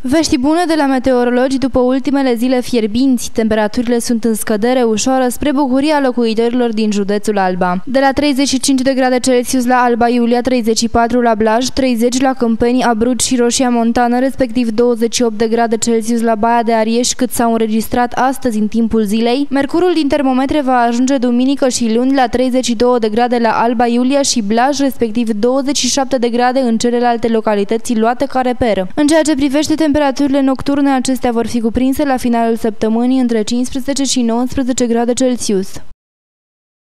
Vești bune de la meteorologi după ultimele zile fierbinți. Temperaturile sunt în scădere ușoară spre bucuria locuitorilor din județul Alba. De la 35 de grade Celsius la Alba Iulia, 34 la Blaj, 30 la Câmpeni, Abrut și Roșia Montană, respectiv 28 de grade Celsius la Baia de Arieș, cât s-au înregistrat astăzi în timpul zilei. Mercurul din termometre va ajunge duminică și luni la 32 de grade la Alba Iulia și Blaj, respectiv 27 de grade în celelalte localități luate ca reper. În ceea ce privește Temperaturile nocturne acestea vor fi cuprinse la finalul săptămânii între 15 și 19 grade Celsius.